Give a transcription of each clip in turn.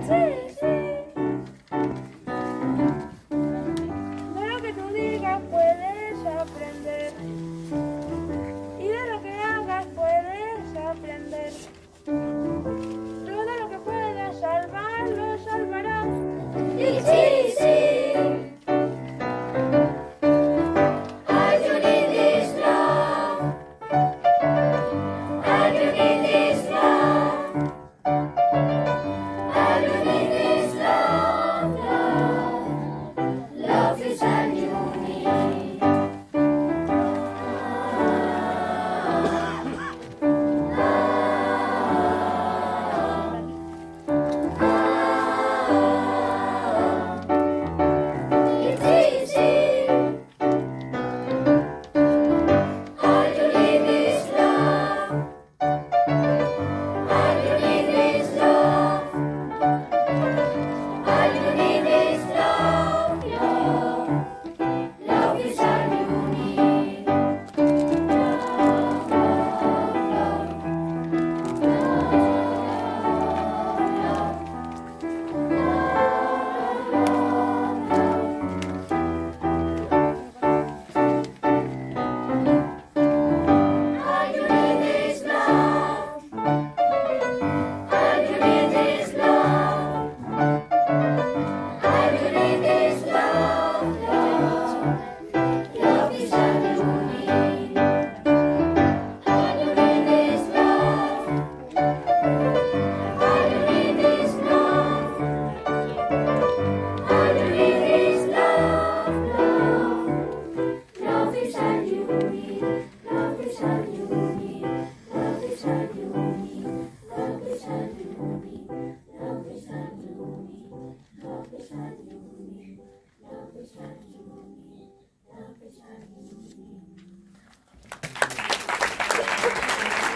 It's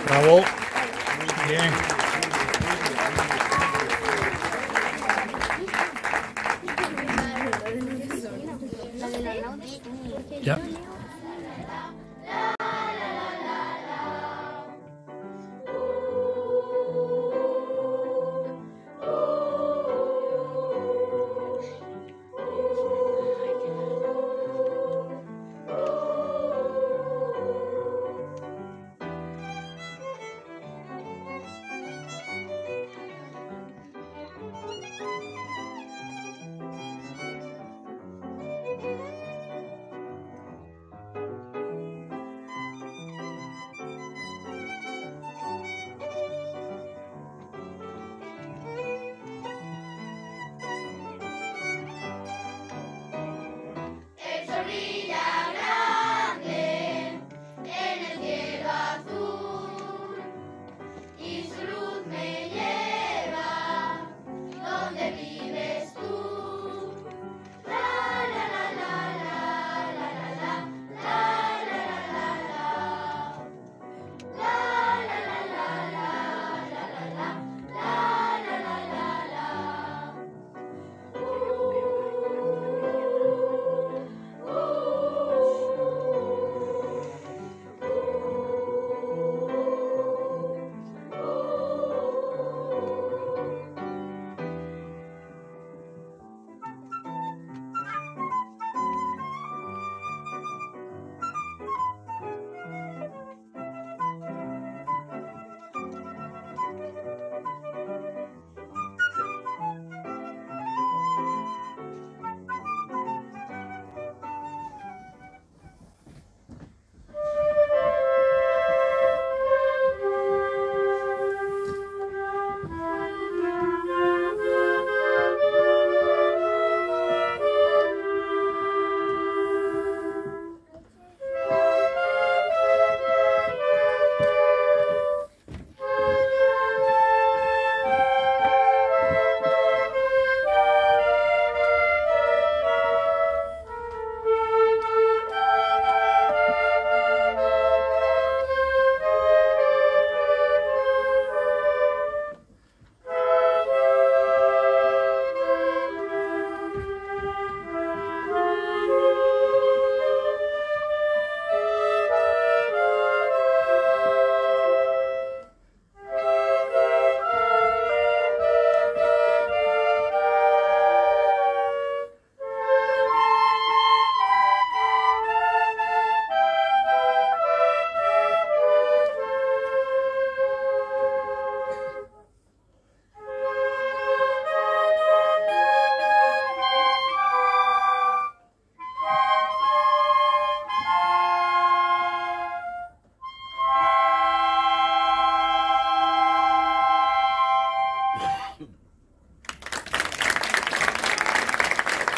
Bravo. Muy bien. Ya.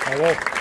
Bravo.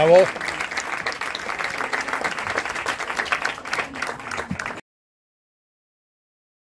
Bravo.